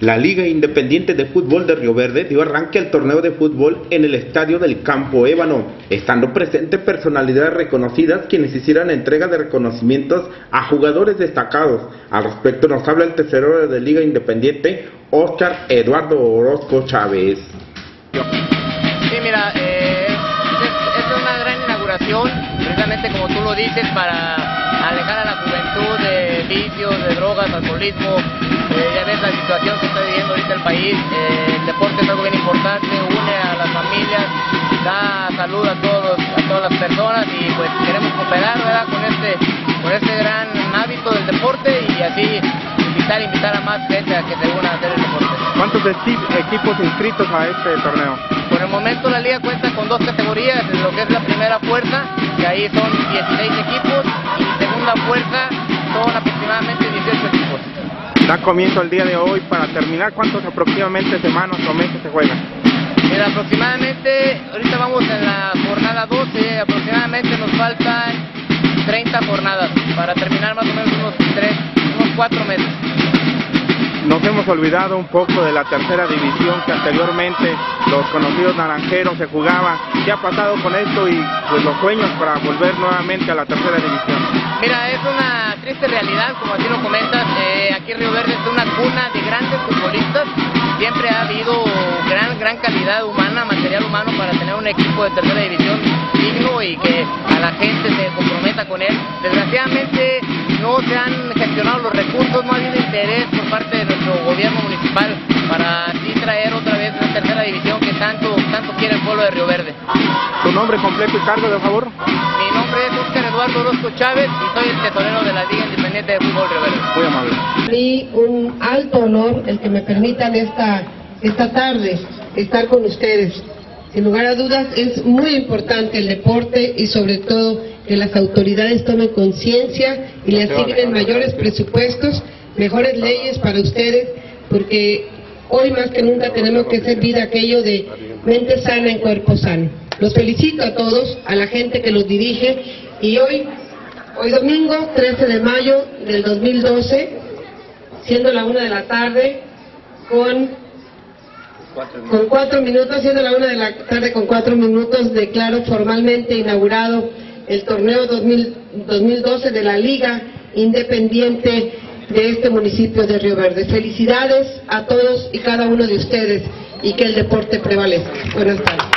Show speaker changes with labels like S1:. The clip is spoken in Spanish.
S1: La Liga Independiente de Fútbol de Río Verde dio arranque al torneo de fútbol en el estadio del Campo Ébano, estando presentes personalidades reconocidas quienes hicieran entrega de reconocimientos a jugadores destacados. Al respecto nos habla el tesorero de Liga Independiente, Oscar Eduardo Orozco Chávez.
S2: Sí, mira, eh, es, es una gran inauguración, precisamente como tú lo dices, para alejar a la juventud de vicios, de drogas, alcoholismo, eh, ya ves la situación que está viviendo ahorita el país. Eh, el deporte es algo bien importante, une a las familias, da salud a todos, a todas las personas y pues queremos cooperar ¿verdad? con este, con este gran hábito del deporte y así invitar, invitar a más gente a que se una.
S3: ¿Cuántos equipos inscritos a este torneo?
S2: Por el momento la liga cuenta con dos categorías, lo que es la primera fuerza, que ahí son 16 equipos, y segunda fuerza son aproximadamente 18 equipos.
S3: Da comienzo el día de hoy para terminar. ¿Cuántos aproximadamente semanas o meses se juegan?
S2: Mira, aproximadamente, ahorita vamos en la jornada 12, aproximadamente nos faltan 30 jornadas para terminar más o menos unos 3, unos 4 meses.
S3: Nos hemos olvidado un poco de la tercera división que anteriormente los conocidos naranjeros se jugaban. ¿Qué ha pasado con esto y pues los sueños para volver nuevamente a la tercera división?
S2: Mira, es una triste realidad, como así lo comentas. Eh, aquí Río Verde es una cuna de grandes futbolistas. Siempre ha habido gran, gran calidad humana, material humano para tener un equipo de tercera división digno y que a la gente se comprometa con él. Desgraciadamente no se han gestionado los recursos, no ha habido interés por parte de nuestro gobierno municipal para así traer otra vez la tercera división que tanto, tanto quiere el pueblo de Río Verde.
S3: ¿Tu nombre completo y cargo, de favor?
S2: Mi nombre es Oscar Eduardo Orozco Chávez y soy el tesorero de la Liga Independiente de Fútbol Río Verde.
S3: Muy amable.
S4: mí un alto honor el que me permitan esta, esta tarde estar con ustedes. Sin lugar a dudas es muy importante el deporte y sobre todo que las autoridades tomen conciencia y le asignen mayores presupuestos, mejores leyes para ustedes, porque hoy más que nunca tenemos que hacer vida aquello de mente sana en cuerpo sano. Los felicito a todos, a la gente que los dirige y hoy, hoy domingo 13 de mayo del 2012, siendo la una de la tarde, con con cuatro minutos, siendo la una de la tarde con cuatro minutos, declaro formalmente inaugurado el torneo 2000 2012 de la Liga Independiente de este municipio de Río Verde. Felicidades a todos y cada uno de ustedes y que el deporte prevalezca. Buenas tardes.